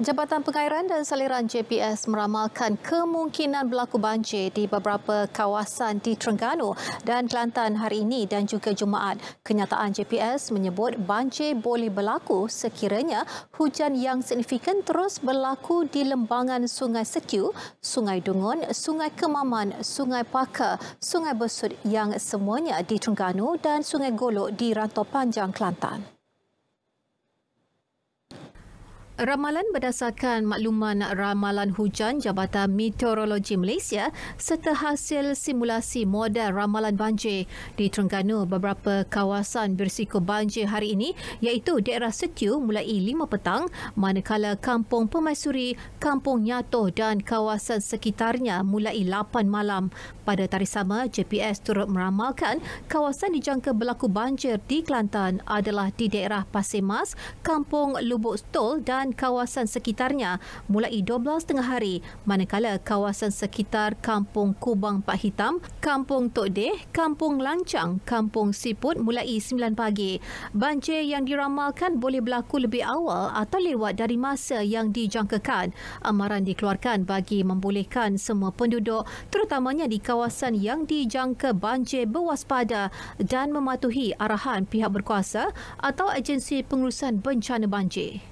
Jabatan Pengairan dan Saliran JPS meramalkan kemungkinan berlaku banjir di beberapa kawasan di Terengganu dan Kelantan hari ini dan juga Jumaat. Kenyataan JPS menyebut banjir boleh berlaku sekiranya hujan yang signifikan terus berlaku di lembangan Sungai Sekiu, Sungai Dungun, Sungai Kemaman, Sungai Paka, Sungai Besut yang semuanya di Terengganu dan Sungai Golok di Rantau Panjang Kelantan. Ramalan berdasarkan makluman ramalan hujan Jabatan Meteorologi Malaysia serta hasil simulasi model ramalan banjir di Terengganu beberapa kawasan berisiko banjir hari ini iaitu daerah Setiu mulai 5 petang manakala Kampung Pemaisuri, Kampung Nyatoh dan kawasan sekitarnya mulai 8 malam. Pada tarikh sama, JPS turut meramalkan kawasan dijangka berlaku banjir di Kelantan adalah di daerah Pasir Mas, Kampung Lubuk Stol dan kawasan sekitarnya mulai 12 tengah hari manakala kawasan sekitar Kampung Kubang Pak Hitam, Kampung Tok Deh, Kampung Lancang, Kampung Siput mulai 9 pagi. Banjir yang diramalkan boleh berlaku lebih awal atau lewat dari masa yang dijangkakan. Amaran dikeluarkan bagi membolehkan semua penduduk terutamanya di kawasan yang dijangka banjir berwaspada dan mematuhi arahan pihak berkuasa atau agensi pengurusan bencana banjir.